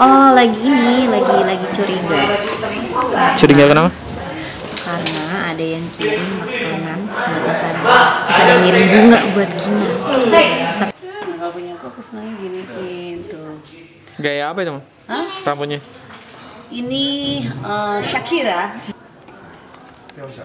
Oh, lagi ini, lagi lagi curiga. Curiga kenapa? Karena ada yang kirim makanan buat Mas Adi. Terus ada yang ngirim bunga buat Gina. Enggak punya fokus lagi gini tuh. Gaya apa itu, Mam? Hah? Rambutnya? Ini eh, Shakira. Beda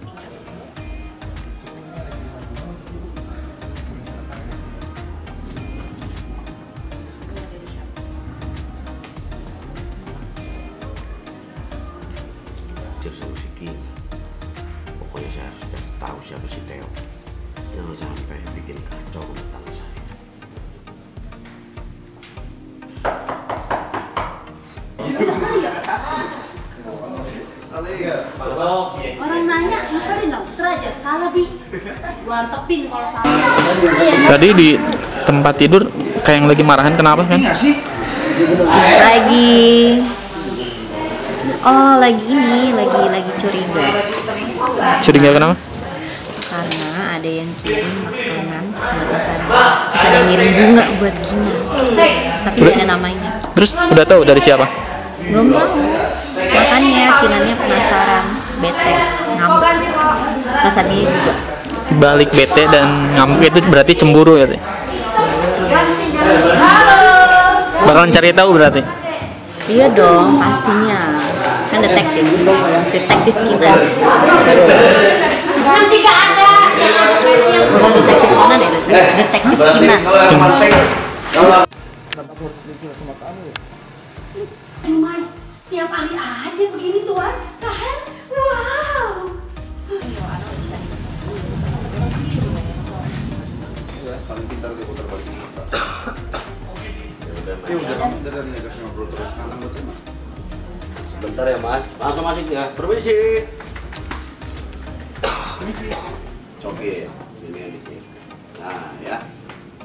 tahu siapa si Theo. Jangan sampai bikin kacau rumah tangga saya. Orang nanya, ngeselin dong. Aja. Salah, Bi. Gua antepin kalau salah. Tadi di tempat tidur kayak yang lagi marahan kenapa kan? Lagi Oh, lagi ini, lagi lagi curiga. Curiga kenapa? Ada yang kirim makanan buat Mas Adi. Terus ada yang ngirim bunga buat Gina. Tapi nggak ada namanya. Terus udah tahu dari siapa? Belum tahu. Makanya Kinannya penasaran, bete, ngambek. Mas Adi juga. Balik bete dan ngamuk itu berarti cemburu ya? Teh? Bakalan cari tahu berarti. Iya dong, pastinya. Kan detektif. Detektif Kinan. Bukan detektif Conan ya, detektif Kinan. Cuma tiap hari aja begini tuan. Rahel, wow. Paling pintar dia putar balik Ya udah, udah dari negara ngobrol terus. Kantang buat Mas. Bentar ya, Mas. Langsung masuk ya. Permisi. Coki, ini ini. Nah, ya.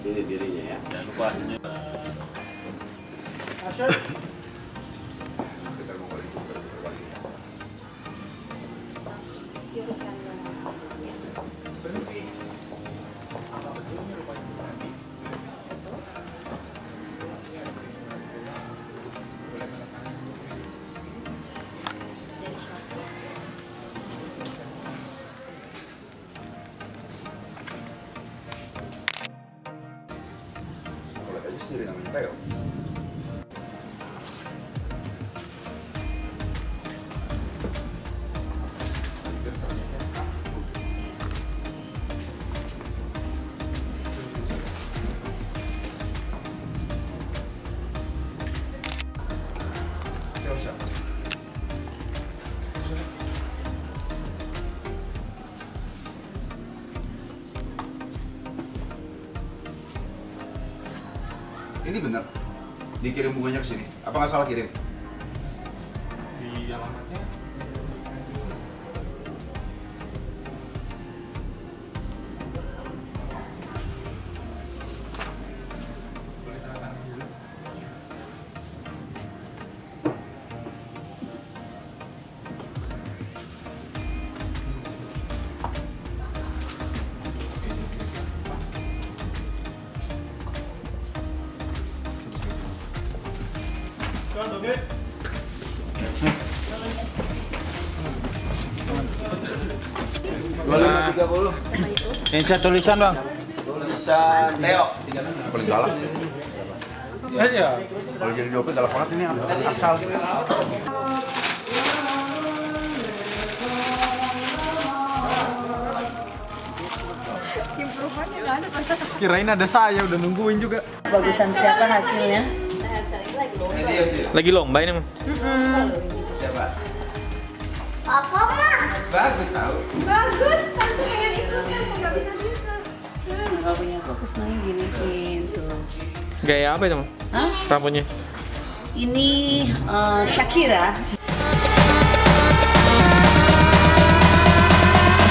Sini dirinya ya. Jangan lupa. fail. Ini bener dikirim bunganya ke sini. Apa nggak salah kirim? Di alamatnya Ini saya tulisan bang. Tulisan Theo. Paling galak. Aja. Kalau jadi dompet galak banget ini Aksal. kirain ada saya udah nungguin juga. Bagusan siapa hasilnya? Lagi lomba ini mah. Papa mah. Bagus tau. Bagus, tante pengen ikut kan nggak bisa bisa. Nah, kalau punya aku, aku senangnya giniin tuh. Gaya apa itu mah? Hah? Rambutnya. Ini eh, Shakira,